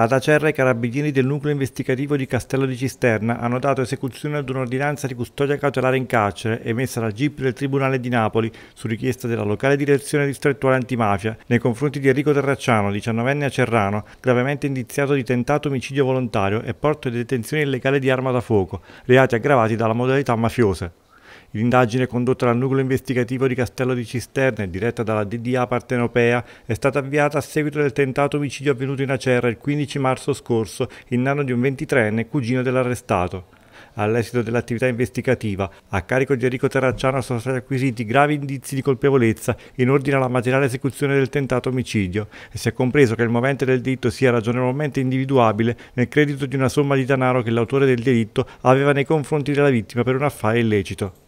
Ad Acerra i carabinieri del nucleo investigativo di Castello di Cisterna hanno dato esecuzione ad un'ordinanza di custodia cautelare in carcere emessa dal GIP del Tribunale di Napoli su richiesta della locale direzione distrettuale antimafia nei confronti di Enrico Terracciano, 19enne acerrano, gravemente indiziato di tentato omicidio volontario e porto e detenzione illegale di arma da fuoco, reati aggravati dalla modalità mafiosa. L'indagine condotta dal nucleo investigativo di Castello di Cisterne, diretta dalla DDA partenopea, è stata avviata a seguito del tentato omicidio avvenuto in Acerra il 15 marzo scorso in danno di un 23enne cugino dell'arrestato. All'esito dell'attività investigativa, a carico di Enrico Terracciano sono stati acquisiti gravi indizi di colpevolezza in ordine alla materiale esecuzione del tentato omicidio e si è compreso che il movente del delitto sia ragionevolmente individuabile nel credito di una somma di denaro che l'autore del delitto aveva nei confronti della vittima per un affare illecito.